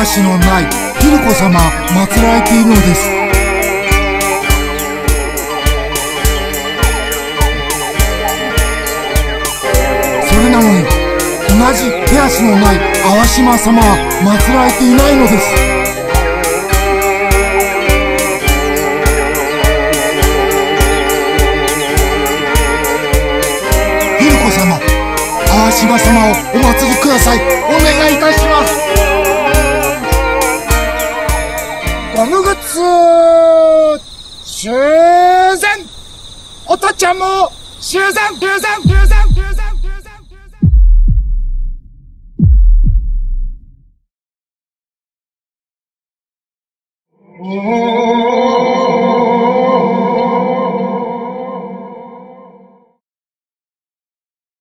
足のないヒルコ様祀られているのです。それなのに同じ手足のない淡島様は祀られていないのです。ヒルコ様淡島様をお祭りください。お願いいたします。ゴムグッズ修繕。おとちゃんも修繕修繕修繕修繕修繕。修繕おー